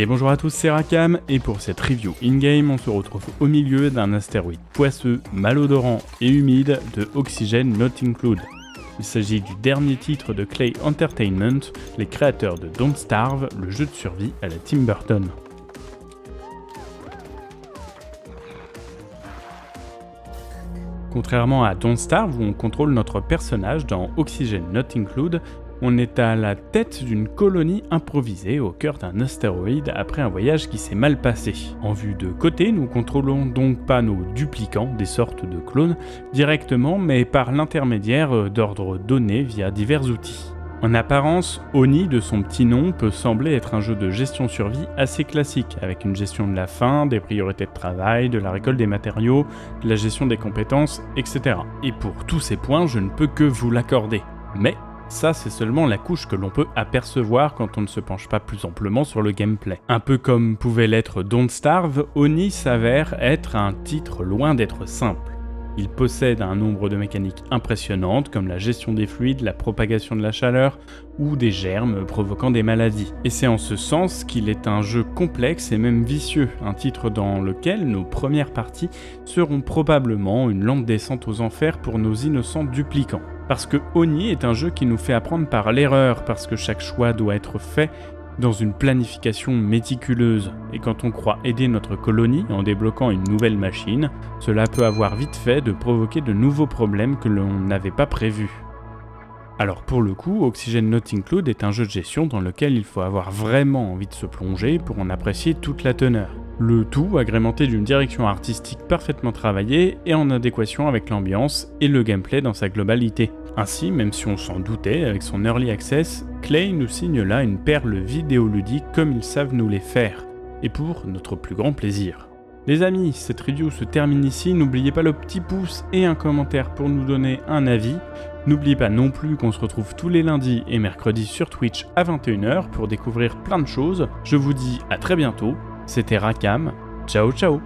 Et bonjour à tous, c'est Rakam, et pour cette review in-game, on se retrouve au milieu d'un astéroïde poisseux, malodorant et humide de Oxygen Not Include. Il s'agit du dernier titre de Clay Entertainment, les créateurs de Don't Starve, le jeu de survie à la Tim Burton. Contrairement à Don't Starve où on contrôle notre personnage dans Oxygen Not Include, on est à la tête d'une colonie improvisée au cœur d'un astéroïde après un voyage qui s'est mal passé. En vue de côté, nous contrôlons donc pas nos duplicants, des sortes de clones, directement, mais par l'intermédiaire d'ordres donnés via divers outils. En apparence, Oni, de son petit nom, peut sembler être un jeu de gestion-survie assez classique, avec une gestion de la faim, des priorités de travail, de la récolte des matériaux, de la gestion des compétences, etc. Et pour tous ces points, je ne peux que vous l'accorder. Mais ça, c'est seulement la couche que l'on peut apercevoir quand on ne se penche pas plus amplement sur le gameplay. Un peu comme pouvait l'être Don't Starve, Oni s'avère être un titre loin d'être simple. Il possède un nombre de mécaniques impressionnantes comme la gestion des fluides, la propagation de la chaleur ou des germes provoquant des maladies. Et c'est en ce sens qu'il est un jeu complexe et même vicieux, un titre dans lequel nos premières parties seront probablement une lente descente aux enfers pour nos innocents duplicants. Parce que Oni est un jeu qui nous fait apprendre par l'erreur, parce que chaque choix doit être fait dans une planification méticuleuse. Et quand on croit aider notre colonie en débloquant une nouvelle machine, cela peut avoir vite fait de provoquer de nouveaux problèmes que l'on n'avait pas prévus. Alors pour le coup, Oxygen Not Include est un jeu de gestion dans lequel il faut avoir vraiment envie de se plonger pour en apprécier toute la teneur. Le tout agrémenté d'une direction artistique parfaitement travaillée et en adéquation avec l'ambiance et le gameplay dans sa globalité. Ainsi, même si on s'en doutait, avec son Early Access, Clay nous signe là une perle vidéoludique comme ils savent nous les faire, et pour notre plus grand plaisir. Les amis, cette review se termine ici, n'oubliez pas le petit pouce et un commentaire pour nous donner un avis. N'oubliez pas non plus qu'on se retrouve tous les lundis et mercredis sur Twitch à 21h pour découvrir plein de choses. Je vous dis à très bientôt, c'était Rakam, ciao ciao